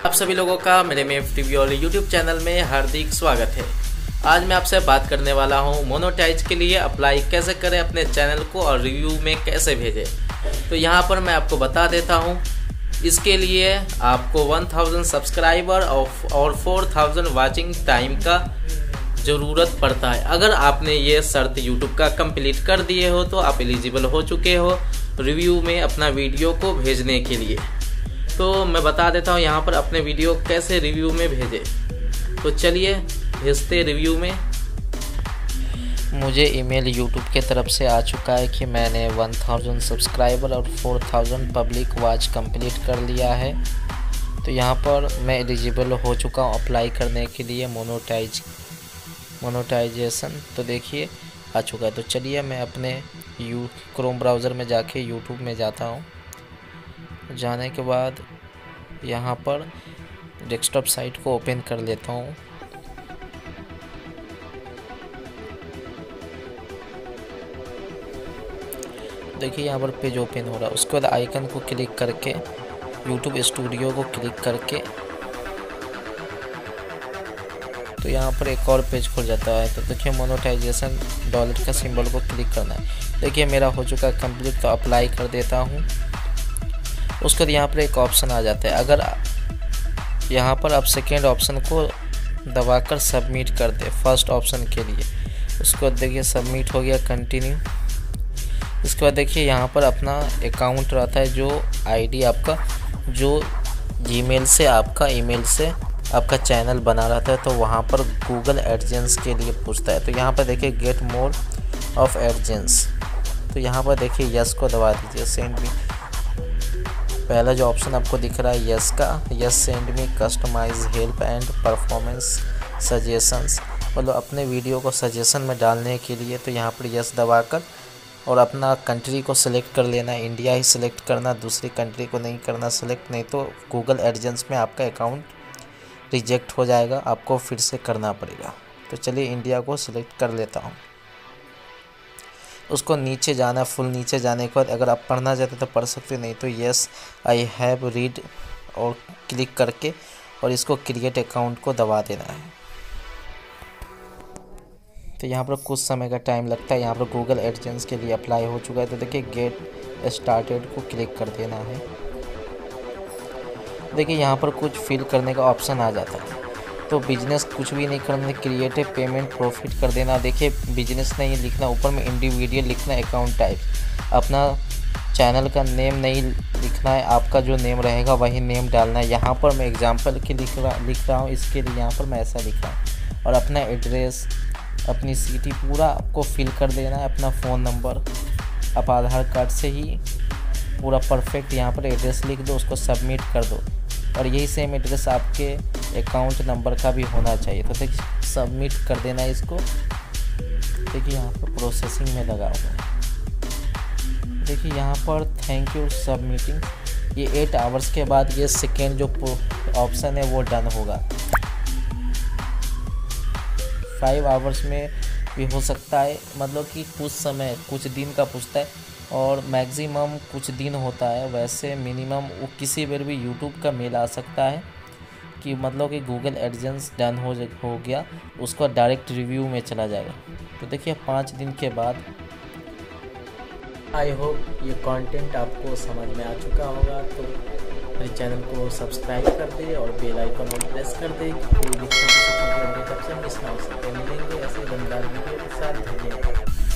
आप सभी लोगों का मेरे में टीवी और यूट्यूब चैनल में हार्दिक स्वागत है। आज मैं आपसे बात करने वाला हूँ मोनोटाइज के लिए अप्लाई कैसे करें, अपने चैनल को और रिव्यू में कैसे भेजें। तो यहाँ पर मैं आपको बता देता हूँ, इसके लिए आपको 1000 सब्सक्राइबर और 4000 वाचिंग टाइम का ज़रूरत पड़ता है। अगर आपने ये शर्त यूट्यूब का कंप्लीट कर दिए हो तो आप एलिजिबल हो चुके हो रिव्यू में अपना वीडियो को भेजने के लिए। तो मैं बता देता हूँ यहाँ पर अपने वीडियो कैसे रिव्यू में भेजे। तो चलिए, भेजते रिव्यू में। मुझे ईमेल यूट्यूब के तरफ़ से आ चुका है कि मैंने 1000 सब्सक्राइबर और 4000 पब्लिक वॉच कंप्लीट कर लिया है। तो यहाँ पर मैं एलिजिबल हो चुका हूँ अप्लाई करने के लिए मोनोटाइज, मोनोटाइजेशन। तो देखिए, आ चुका है। तो चलिए, मैं अपने यू क्रोम ब्राउज़र में जाके यूट्यूब में जाता हूँ। जाने के बाद यहाँ पर डेस्कटॉप साइट को ओपन कर लेता हूँ। देखिए यहाँ पर पेज ओपन हो रहा है। उसके बाद आइकन को क्लिक करके यूट्यूब स्टूडियो को क्लिक करके तो यहाँ पर एक और पेज खुल जाता है। तो देखिए मोनोटाइजेशन डॉलर का सिंबल को क्लिक करना है। देखिए मेरा हो चुका है कंप्लीट तो अप्लाई कर देता हूँ। उसके बाद यहाँ पर एक ऑप्शन आ जाता है। अगर यहाँ पर आप सेकेंड ऑप्शन को दबाकर सबमिट कर दे फ़र्स्ट ऑप्शन के लिए, उसके बाद देखिए सबमिट हो गया कंटिन्यू इसके बाद देखिए यहाँ पर अपना अकाउंट रहता है जो आईडी आपका, जो जीमेल से आपका ईमेल से आपका चैनल बना रहता है तो वहाँ पर गूगल एडजेंस के लिए पूछता है। तो यहाँ पर देखिए गेट मोर ऑफ़ एडजेंस तो यहाँ पर देखिए यस को दबा दीजिए सेंड भी पहला जो ऑप्शन आपको दिख रहा है यस का yes send me customize help and performance suggestions मतलब अपने वीडियो को सजेशन में डालने के लिए तो यहाँ पर यस दबाकर और अपना कंट्री को सिलेक्ट कर लेना इंडिया ही सिलेक्ट करना, दूसरी कंट्री को नहीं करना सिलेक्ट नहीं तो गूगल एडजेंस में आपका अकाउंट रिजेक्ट हो जाएगा, आपको फिर से करना पड़ेगा। तो चलिए इंडिया को सिलेक्ट कर लेता हूँ। उसको नीचे जाना, फुल नीचे जाने के बाद अगर आप पढ़ना चाहते तो पढ़ सकते नहीं तो यस आई हैव रीड और क्लिक करके और इसको क्रिएट अकाउंट को दबा देना है। तो यहाँ पर कुछ समय का टाइम लगता है, यहाँ पर गूगल एडजेंस के लिए अप्लाई हो चुका है तो देखिए गेट स्टार्टेड को क्लिक कर देना है। देखिए यहाँ पर कुछ फिल करने का ऑप्शन आ जाता है। तो बिज़नेस कुछ भी नहीं करना क्रिएटिव पेमेंट प्रॉफिट कर देना। देखिए बिज़नेस नहीं लिखना, ऊपर में इंडिविजुअल लिखना अकाउंट टाइप अपना चैनल का नेम नहीं लिखना है, आपका जो नेम रहेगा वही नेम डालना है। यहाँ पर मैं एग्जांपल के लिख रहा लिख रहा हूँ, इसके लिए यहाँ पर मैं ऐसा लिख रहा हूँ। और अपना एड्रेस अपनी सिटी पूरा आपको फिल कर देना है, अपना फ़ोन नंबर आप आधार कार्ड से ही पूरा परफेक्ट यहाँ पर एड्रेस लिख दो, उसको सबमिट कर दो। और यही सेम एड्रेस आपके अकाउंट नंबर का भी होना चाहिए। तो देखिए सबमिट कर देना है इसको। देखिए, यहाँ पर प्रोसेसिंग में लगा हुआ देखिए, यहाँ पर थैंक यू सबमिटिंग ये एट आवर्स के बाद ये सेकेंड जो ऑप्शन है, वो डन होगा। फाइव आवर्स में भी हो सकता है। मतलब कि कुछ समय, कुछ दिन का पूछता है। और मैक्सिमम कुछ दिन होता है। वैसे मिनिमम वो किसी बार भी यूट्यूब का मेल आ सकता है। कि मतलब कि गूगल एडजेंस डन हो हो गया, उसका डायरेक्ट रिव्यू में चला जाएगा। तो देखिए, पाँच दिन के बाद आई होप ये कंटेंट आपको समझ में आ चुका होगा तो मेरे चैनल को सब्सक्राइब कर दे और बेल आइकन पर प्रेस कर दे, कि कोई ना हो सके मिलेंगे। ऐसे दमदार वीडियो के साथ, धन्यवाद।